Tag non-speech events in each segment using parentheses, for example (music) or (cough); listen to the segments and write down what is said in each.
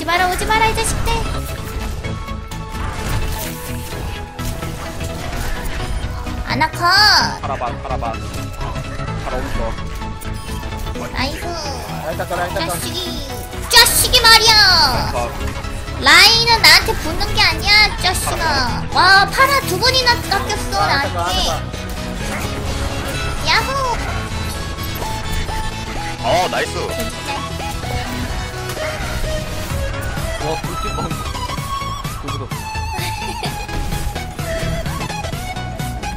오지 마라 오지 마라 이 자식들. 아나컷 파라반 파라반 파라 오른쪽 나이스 자식이. 자식이 말이야. 컷 라인은 나한테 붙는 게 아니야 자식아. 와 파라 두 번이나 깎였어 나한테. 야호. 어 나이스 불빛방 누구도.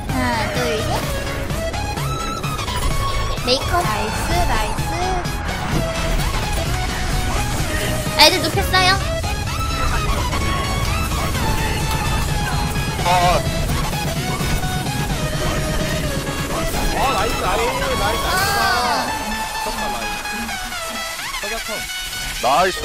하나 둘 셋. 메이크업 나이스 나이스. 애들 눕혔어요? 아 아. 나이스 나이 나이스. 아, 쳤다 나이 석약খন 나이스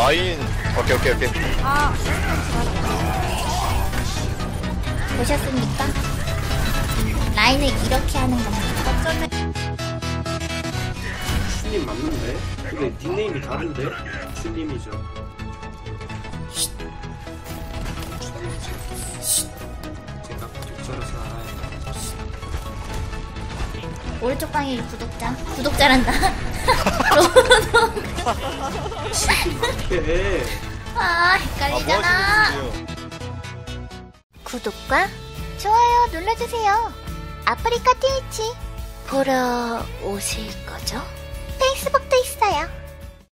라인 오케이 오케이 오케이 보셨습니까? 라인을 이렇게 하는 겁니다. 어쩌면 슈님 맞는데? 근데 닉네임이 다른데? 슈님이죠 제가 구독자라서 알아요 오른쪽 방에 구독자, 구독자란다. (laughs) 해 아, 헷갈리잖아. 구독과 좋아요 눌러주세요. 아프리카 트위치 보러 오실 거죠? 페이스북도 있어요.